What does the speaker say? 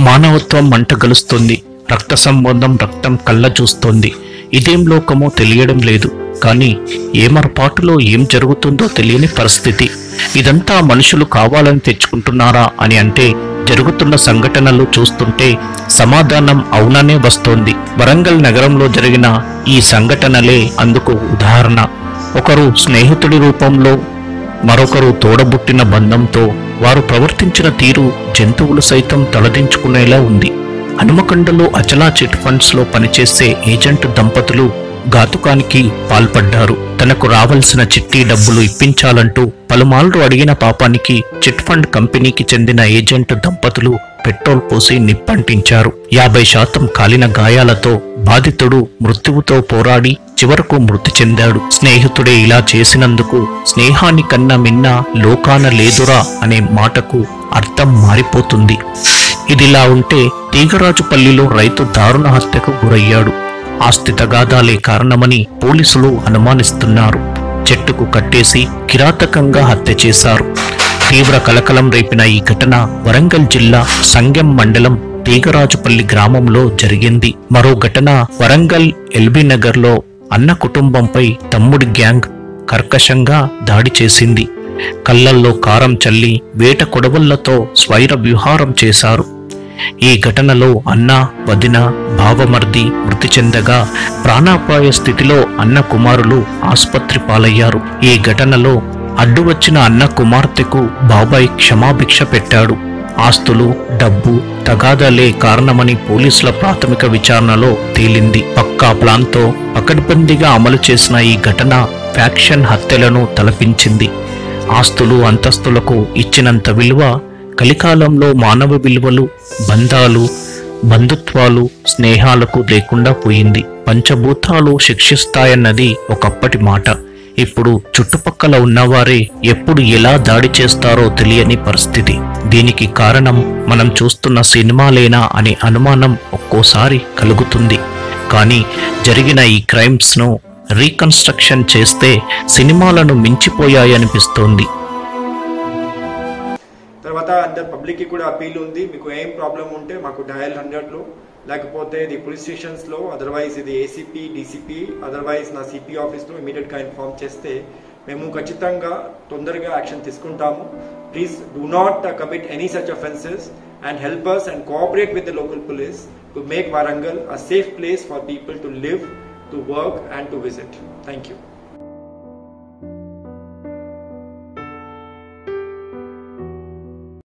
మానవత్వం మంట గలుస్తుంది. రక్త సంబంధం రక్తం కళ్ళ చూస్తోంది. ఇదేం లోకమో తెలియడం లేదు. కానీ ఏమరపాటులో ఏం జరుగుతుందో తెలియని పరిస్థితి. ఇదంతా మనుషులు కావాలని తెచ్చుకుంటున్నారా అని అంటే జరుగుతున్న సంఘటనలు చూస్తుంటే సమాధానం అవుననే వస్తోంది. వరంగల్ నగరంలో జరిగిన ఈ సంఘటనలే అందుకు ఉదాహరణ. ఒకరు స్నేహితుడి రూపంలో మరొకరు తోడబుట్టిన బంధంతో వారు ప్రవర్తించిన తీరు జంతువులు సైతం తలదించుకునేలా ఉంది. హనుమకొండలో అచలా చిట్ ఫండ్స్లో పనిచేసే ఏజెంట్ దంపతులు ఘాతుకానికి పాల్పడ్డారు. తనకు రావలసిన చిట్టి డబ్బులు ఇప్పించాలంటూ పలుమార్లు అడిగిన పాపానికి చిట్ ఫండ్ కంపెనీకి చెందిన ఏజెంట్ దంపతులు పెట్రోల్ పోసి నిప్పంటించారు. యాభై శాతం కాలిన గాయాలతో బాధితుడు మృత్యువుతో పోరాడి చివరకు మృతి చెందాడు. స్నేహితుడే ఇలా చేసినందుకు స్నేహాని కన్నా మిన్న లోకాన లేదురా అనే మాటకు అర్థం మారిపోతుంది. ఇదిలా ఉంటే తీగరాజుపల్లిలో రైతు దారుణ హత్యకు గురయ్యాడు. ఆస్తి తగాదాలే కారణమని పోలీసులు అనుమానిస్తున్నారు. చెట్టుకు కట్టేసి కిరాతకంగా హత్య చేశారు. తీవ్ర కలకలం రేపిన ఈ ఘటన వరంగల్ జిల్లా సంగెం మండలం తీగరాజుపల్లి గ్రామంలో జరిగింది. మరో ఘటన వరంగల్ ఎల్బీ నగర్లో అన్న కుటుంబంపై తమ్ముడి గ్యాంగ్ కర్కశంగా దాడి చేసింది. కళ్ళల్లో కారం చల్లి వేట కొడవళ్ళతో స్వైర వ్యూహారం చేశారు. ఈ ఘటనలో అన్న వదిన భావమర్ది మృతి చెందగా ప్రాణాపాయ స్థితిలో అన్న కుమారులు ఆసుపత్రి పాలయ్యారు. ఈ ఘటనలో అడ్డు వచ్చిన అన్న కుమార్తెకు బాబాయ్ క్షమాభిక్ష పెట్టాడు. ఆస్తులు డబ్బు తగాదాలే కారణమని పోలీసుల ప్రాథమిక విచారణలో తేలింది. పక్కా ప్లాన్తో పకడ్బందీగా అమలు చేసిన ఈ ఘటన ఫ్యాక్షన్ హత్యలను తలపించింది. ఆస్తులు అంతస్తులకు ఇచ్చినంత విలువ కలికాలంలో మానవ విలువలు బంధాలు బంధుత్వాలు స్నేహాలకు లేకుండా పోయింది. పంచభూతాలు శిక్షిస్తాయన్నది ఒకప్పటి మాట. ఇప్పుడు చుట్టుపక్కల ఉన్నవారే ఎప్పుడు ఎలా దాడి చేస్తారో తెలియని పరిస్థితి. దీనికి కారణం మనం చూస్తున్న సినిమాలేనా అనే అనుమానం ఒక్కోసారి కలుగుతుంది. కానీ జరిగిన ఈ క్రైమ్స్ను రీకన్స్ట్రక్షన్ చేస్తే సినిమాలను మించిపోయాయనిపిస్తోంది. తర్వాత అందరు పబ్లిక్కి కూడా అపీల్ ఉంది మీకు ఏం ప్రాబ్లం ఉంటే మాకు డయల్ హండ్రెడ్లో. లేకపోతే ఇది పోలీస్ స్టేషన్స్లో అదర్వైజ్ ఇది ఏసీపీ డీసీపీ అదర్వైజ్ నా సిపి ఆఫీస్లో ఇమీడియట్గా ఇన్ఫార్మ్ చేస్తే మేము ఖచ్చితంగా తొందరగా యాక్షన్ తీసుకుంటాము. Please do not commit any such offences and help us and cooperate with the local police to make Warangal a safe place for people to live to work and to visit thank you